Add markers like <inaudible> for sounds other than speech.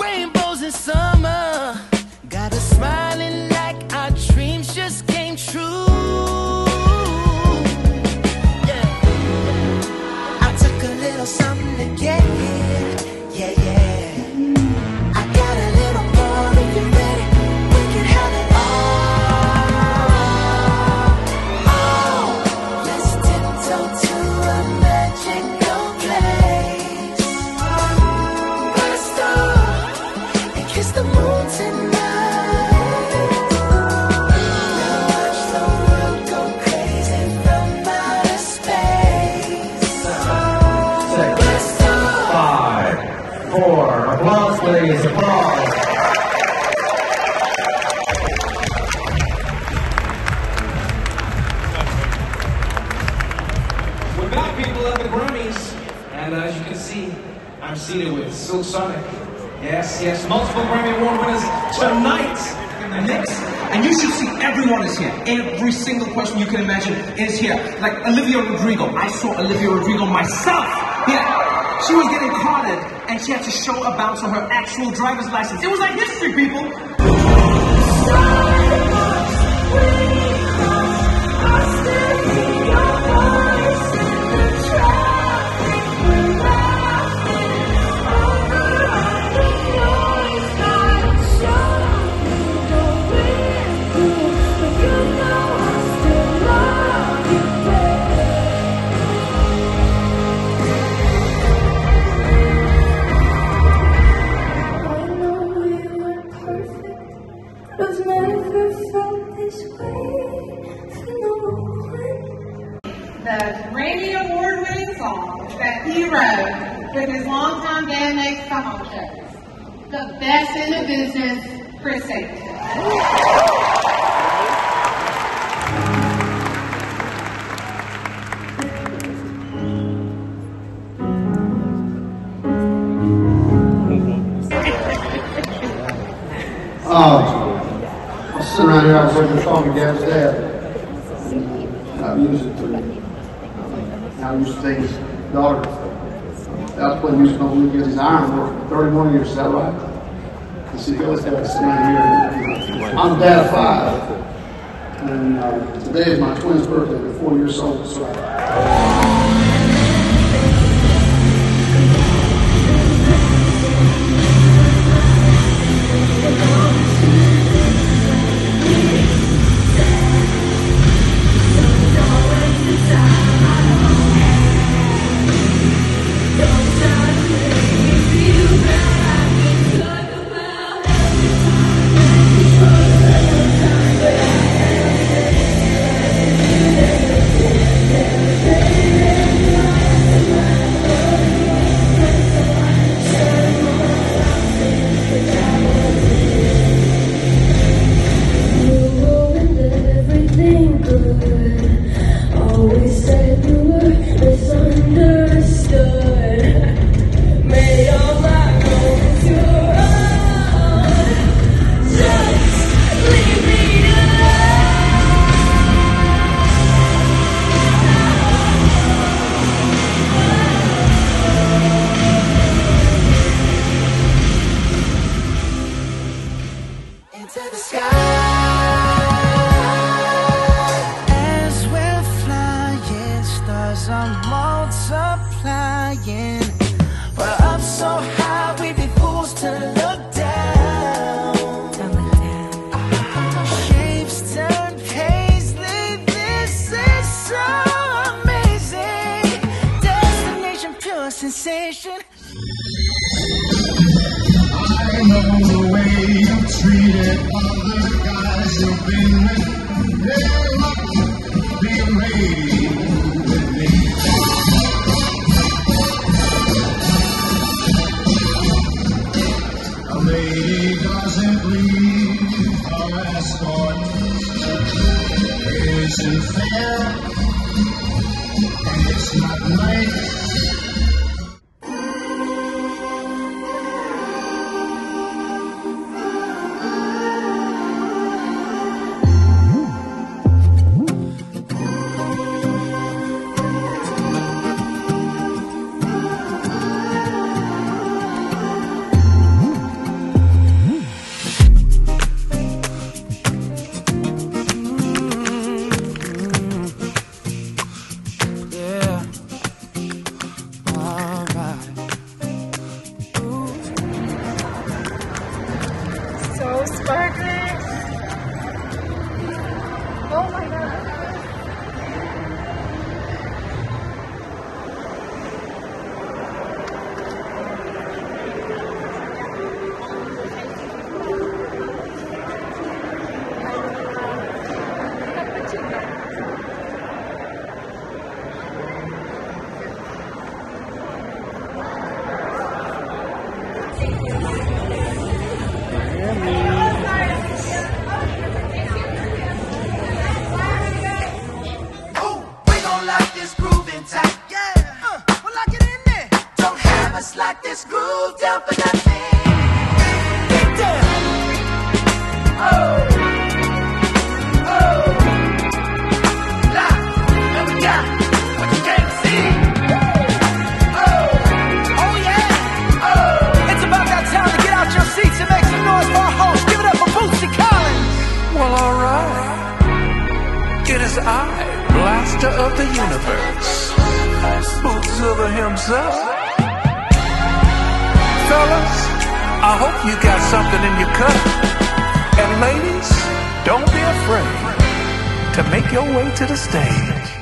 rainbows in summer. Got us smiling like our dreams just came true. Yeah. I took a little something to get here. four. Applause, please. Applause. We're back, people, at the Grammys. And as you can see, I'm seated with Silk Sonic. Yes, yes, multiple Grammy Award winners tonight the mix. And you should see everyone is here. Every single person you can imagine is here. Like Olivia Rodrigo. I saw Olivia Rodrigo myself here. She was getting carded and she had to show a bouncer her actual driver's license. It was like history, people. The Grammy Award winning song that he wrote with his longtime bandmates come on shows. The best in the business, Chris. Oh, <laughs> sitting around here, I was working with Song Dad's dad. I used it to, I used to take his daughter. I was playing music on weekends, his iron work for thirty-one years, is that right? And see, Billy's got sitting around here. I'm dad of five. And uh, today is my twin's birthday, they're four years old, so. Isn't fair. And it's not nice. Master of the universe, Silver himself. Fellas, I hope you got something in your cup. And ladies, don't be afraid to make your way to the stage.